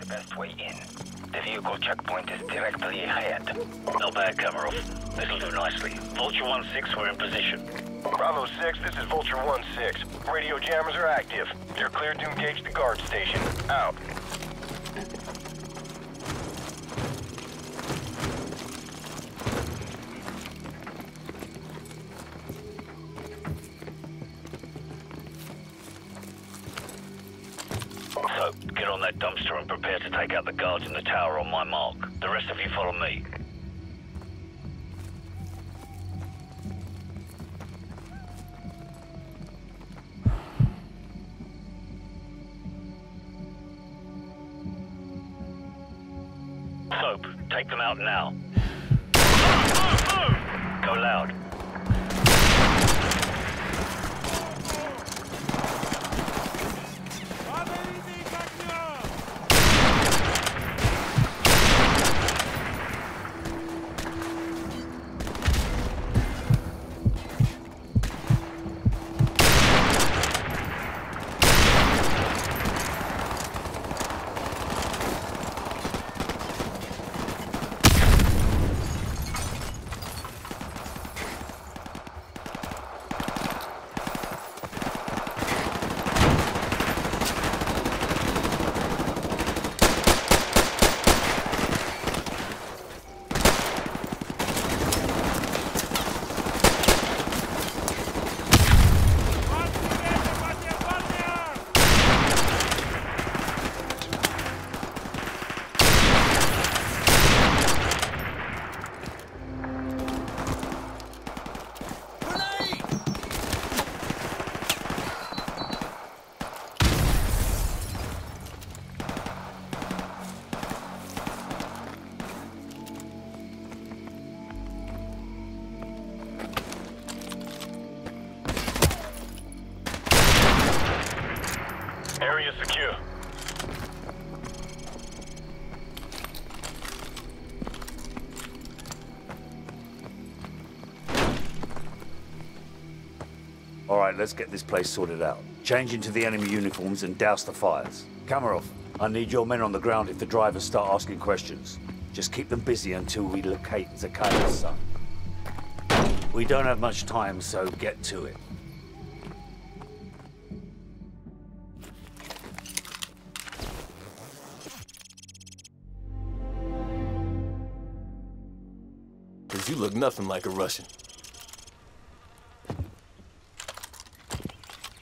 the best way in. The vehicle checkpoint is directly ahead. Not bad, Kamarov. This'll do nicely. Vulture 1-6, we're in position. Bravo 6, this is Vulture 1-6. Radio jammers are active. You're cleared to engage the guard station. Out. Take out the guards in the tower on my mark. The rest of you follow me. Soap, take them out now. Go loud. Secure. All right, let's get this place sorted out. Change into the enemy uniforms and douse the fires. Kamarov, I need your men on the ground if the drivers start asking questions. Just keep them busy until we locate Zakhaev's son. We don't have much time, so get to it. Cause you look nothing like a Russian.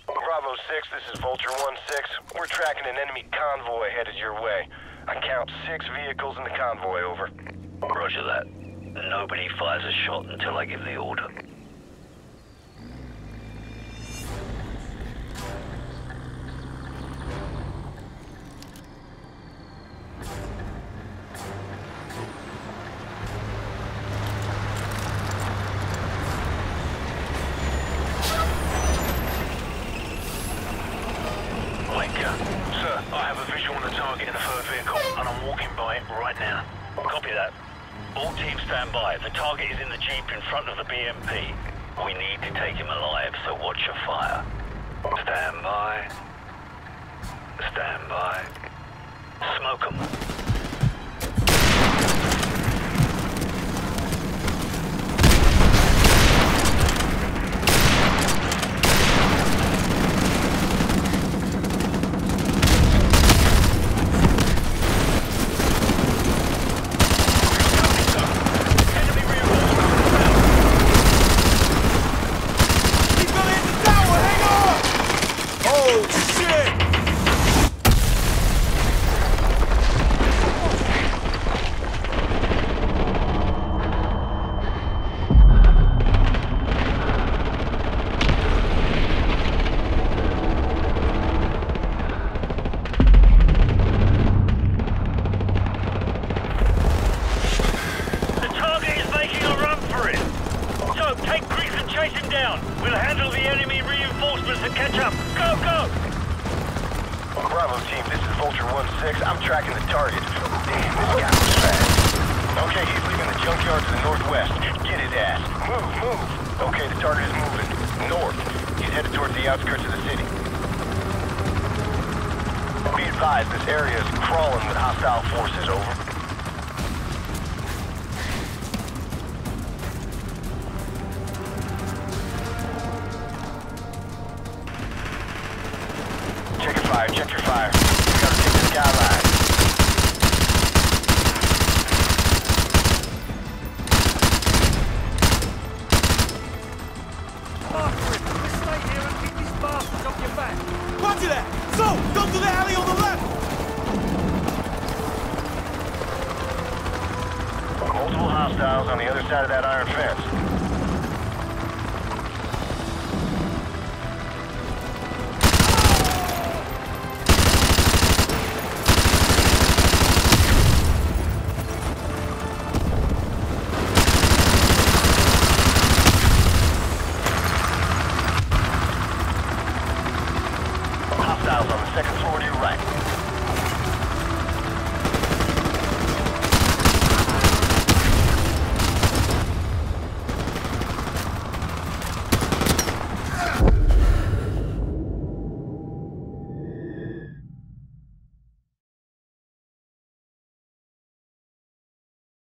Bravo 6, this is Vulture 1-6. We're tracking an enemy convoy headed your way. I count six vehicles in the convoy, over. Roger that. Nobody fires a shot until I give the order. Linker. Sir, I have a visual on the target in the third vehicle, and I'm walking by right now. Copy that. All teams stand by. The target is in the jeep in front of the BMP. We need to take him alive, so watch your fire. Stand by. Stand by. Smoke 'em. Down. We'll handle the enemy reinforcements and catch up. Go, go! Bravo team, this is Vulture 1-6. I'm tracking the target. Damn, this guy was fast. Okay, he's leaving the junkyard to the northwest. Get his ass. Move, move. Okay, the target is moving. North. He's headed towards the outskirts of the city. Be advised, this area is crawling with hostile forces, over. Fire, gotta take this guy alive. Roger that! So, go to the alley on the left! Multiple hostiles on the other side of that iron fence. Hostiles on the second floor to your right.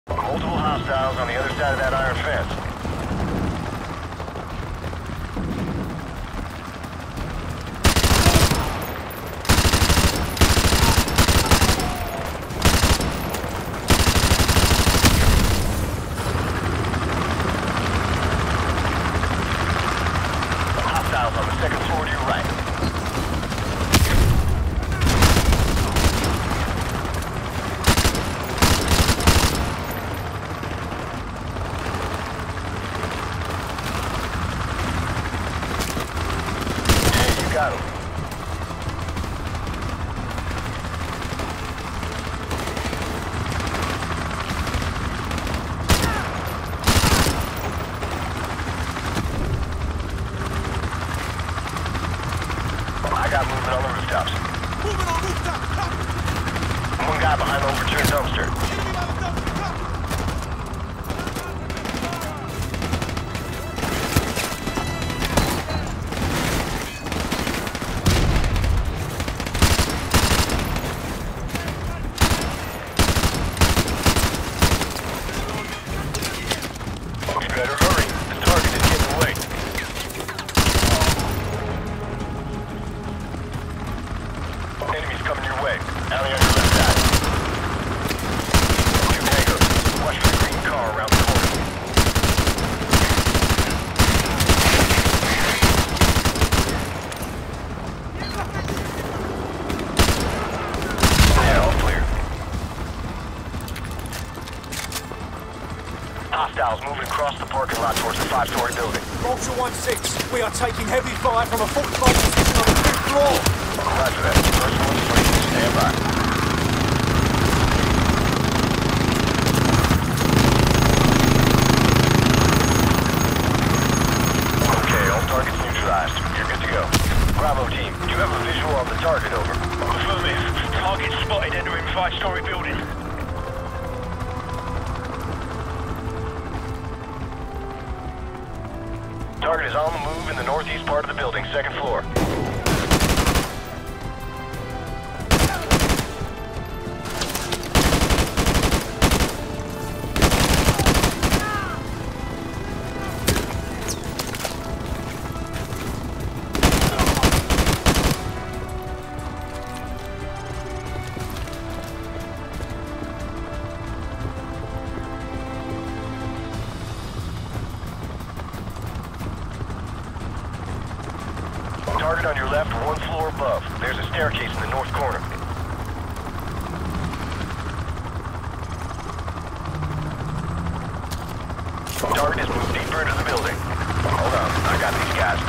Multiple hostiles on the other side of that iron fence. Hostiles on the second floor to your right. Yeah, you got him. I got movement on the rooftops. Moving on rooftop! Copy! One guy behind the overturned dumpster. Enemy by the dumpster! Copy! You better hurry. The target is getting away. Enemies coming your way. Alley on your left side. Two tangos. Watch for the green car around the corner. Yeah, all clear. Hostiles moving across the parking lot towards the five-story building. Vulture 1-6, we are taking heavy fire from a fortified position on the fifth floor! Roger that. First one's free. Stand by. Okay, all targets neutralized. You're good to go. Bravo team, you have a visual on the target, over. Affirmative. Target spotted entering five-story building. Northeast part of the building, second floor. On your left, one floor above. There's a staircase in the north corner. Target has moved deeper into the building. Hold on, I got these guys.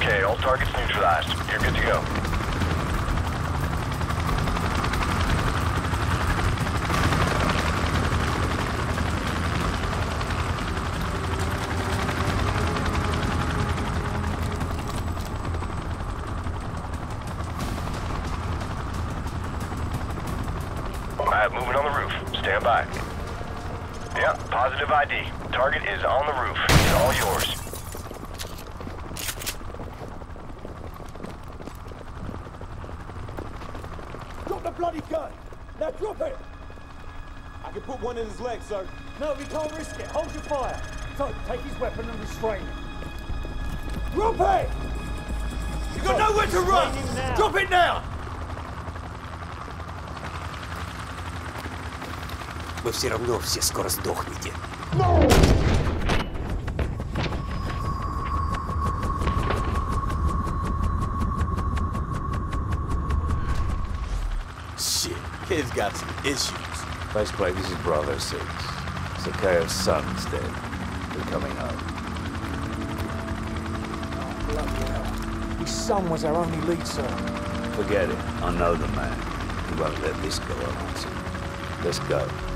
Okay, all targets neutralized. You're good to go. 5, moving on the roof. Stand by. Yeah, positive ID. Target is on the roof. It's all yours. Drop the bloody gun! Now drop it! I can put one in his leg, sir. No, we can't risk it. Hold your fire. Soap, take his weapon and restrain him. Drop it! You got nowhere to run! Drop it now! вы все равно все скоро сдохнете. Shit, he's got some issues. Baseplate, this is Bravo 6. Zakhaev's son's dead. They're coming home. Oh, bloody hell. His son was our only lead, sir. Forget it. I know the man. He won't let this go unanswered. Let's go.